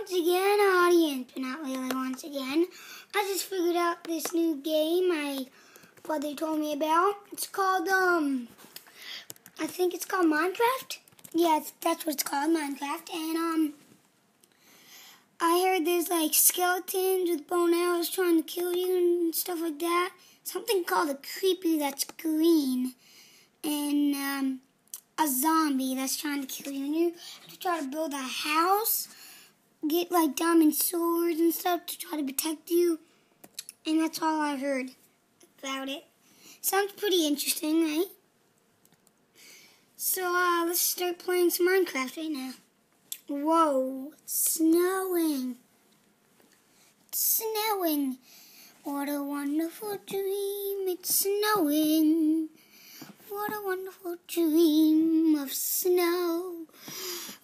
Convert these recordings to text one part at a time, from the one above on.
once again, audience, but not really once again. I just figured out this new game my brother told me about. It's called, um, I think it's called Minecraft. Yeah, that's what it's called, Minecraft. And, um, I heard there's like skeletons with bone arrows trying to kill you and stuff like that. Something called a creeper that's green. And, um, a zombie that's trying to kill you. And you have to try to build a house get like diamond swords and stuff to try to protect you. And that's all I heard about it. Sounds pretty interesting, right? So uh, let's start playing some Minecraft right now. Whoa, it's snowing. It's snowing. What a wonderful dream. It's snowing. What a wonderful dream of snow.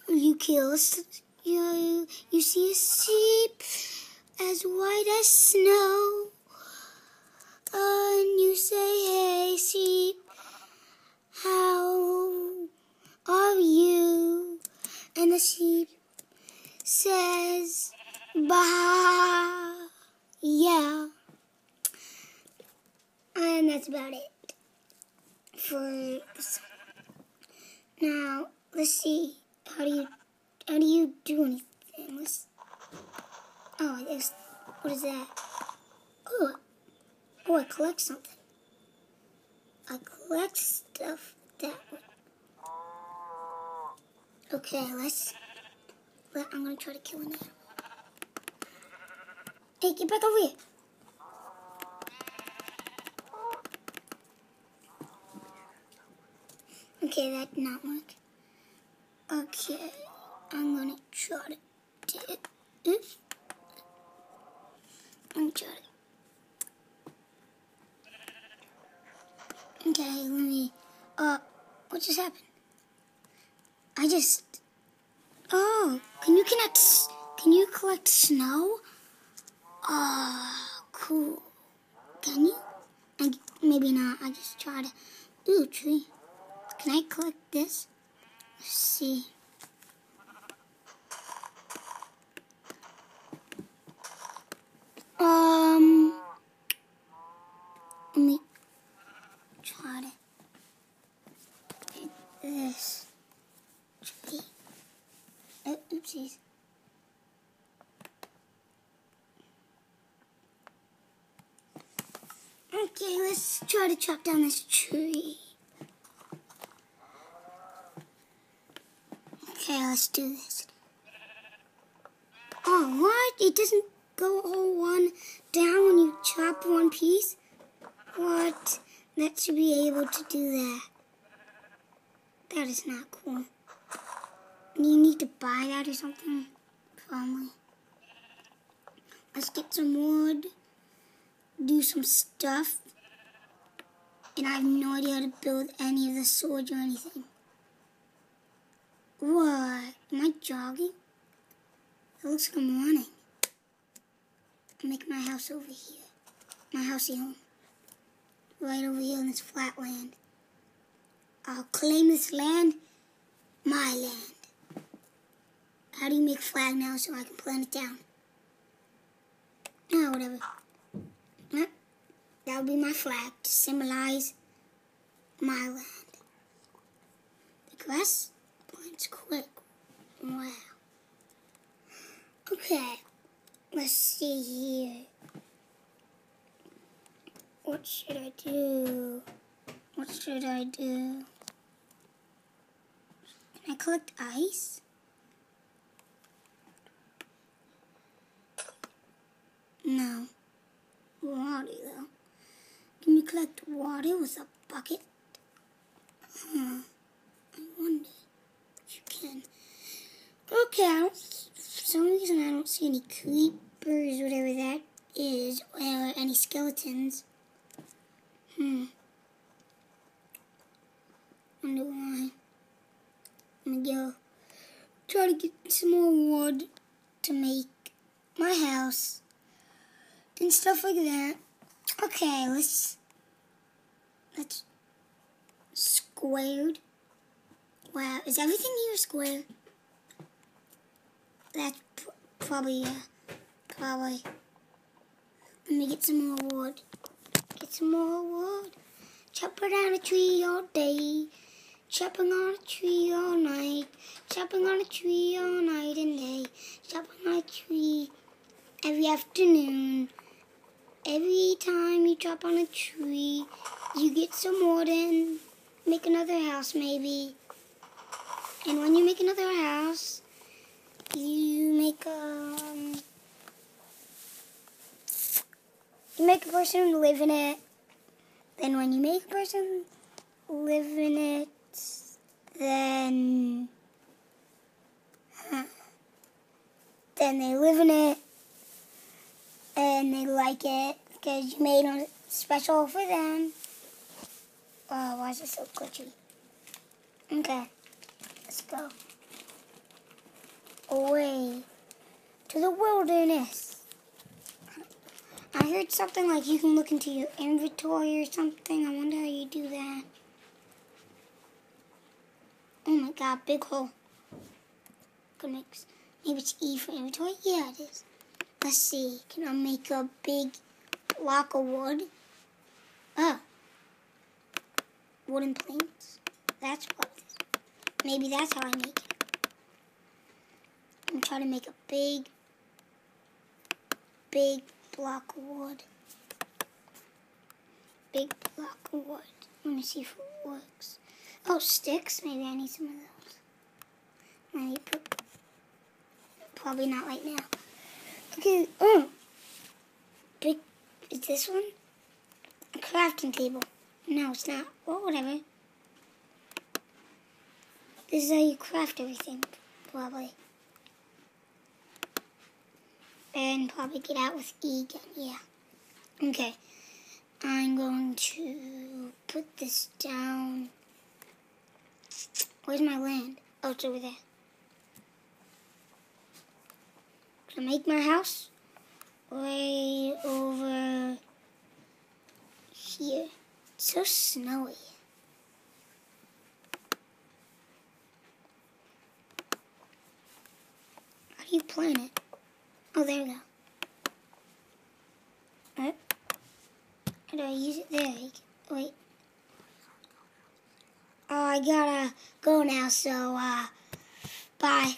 You kill you, you see a sheep as white as snow. And you say, hey, sheep, how are you? And the sheep says, bah, yeah. And that's about it for. Now, let's see. How do you how do you do anything? Let's, oh, there's, what is that? Oh, oh, I collect something. I collect stuff that way. Okay, let's, let, I'm gonna try to kill an animal. Hey, get back over here. Okay, that did not work. Okay. I'm gonna try to do this. I'm try to. Okay, let me. Uh, what just happened? I just. Oh, can you connect? Can you collect snow? Ah, oh, cool. Can you? I, maybe not. I just try to. Ooh, tree. Can I collect this? Let's see. Um, let me try to this tree. Oh, oopsies. Okay, let's try to chop down this tree. Okay, let's do this. Oh, what? It doesn't go all one down when you chop one piece? What? That should be able to do that. That is not cool. You need to buy that or something? Probably. Let's get some wood. Do some stuff. And I have no idea how to build any of the swords or anything. What? Am I jogging? It looks like I'm running make my house over here. My housey home. Right over here in this flat land. I'll claim this land, my land. How do you make flag now so I can plant it down? Oh, whatever. That would be my flag to symbolize my land. The grass plants quick. Wow. Okay. Let's see here. What should I do? What should I do? Can I collect ice? No. Water though. Can you collect water with a bucket? Huh. I wonder if you can. Okay, for some reason I don't see any creep Spurs, whatever that is, or any skeletons. Hmm. Wonder why. I'm gonna go try to get some more wood to make my house and stuff like that. Okay, let's let's squared. Wow, is everything here square? That's probably, uh, probably. Let me get some more wood. Get some more wood. Chopping down a tree all day. Chopping on a tree all night. Chopping on a tree all night and day. Chopping on a tree every afternoon. Every time you chop on a tree, you get some wood and make another house maybe. And when you make another house, you make um you make a person live in it. Then when you make a person live in it, then then they live in it and they like it because you made it special for them. Oh, why is it so glitchy? Okay, let's go away to the wilderness. I heard something like you can look into your inventory or something. I wonder how you do that. Oh my god, big hole. Good mix. Maybe it's E for inventory? Yeah, it is. Let's see. Can I make a big block of wood? Oh. Wooden planks? That's what. Maybe that's how I make it. I'm trying to make a big, big block of wood. Big block of wood. Let me see if it works. Oh, sticks. Maybe I need some of those. Maybe probably not right now. Okay. Oh, big. Is this one? A crafting table. No, it's not. Well, whatever. This is how you craft everything, probably and probably get out with E again. Yeah. Okay. I'm going to put this down. Where's my land? Oh, it's over there. Can make my house? Way over here. It's so snowy. How do you plant it? Oh, there we go. Alright. How do I use it? There. Wait. Oh, I gotta go now, so, uh, bye.